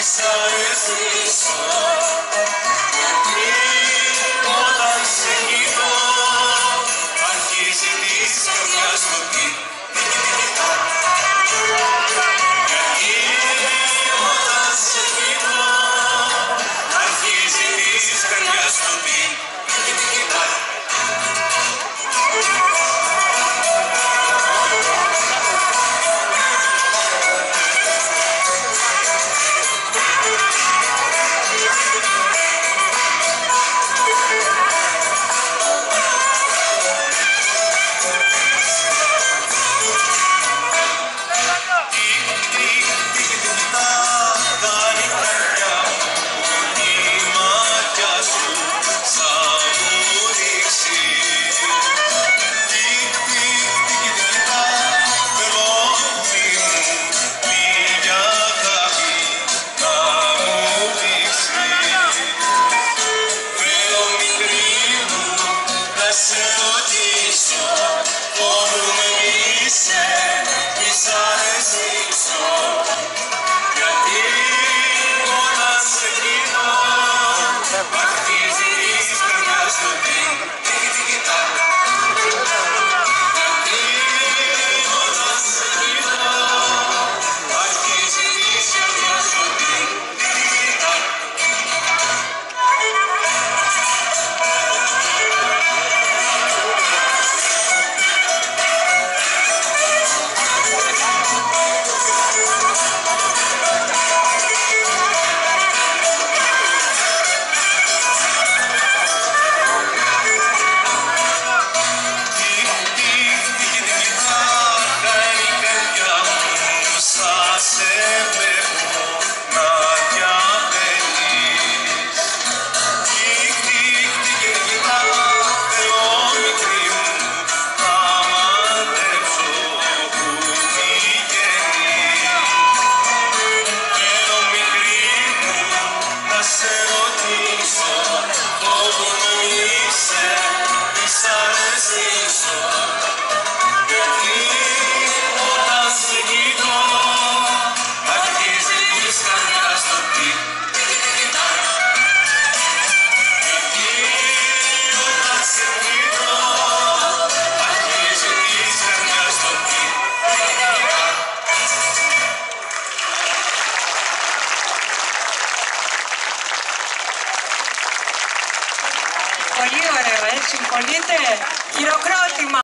His mercy, Πολύ ωραίο, ε, συμφωνείτε; Χειροκρότημα.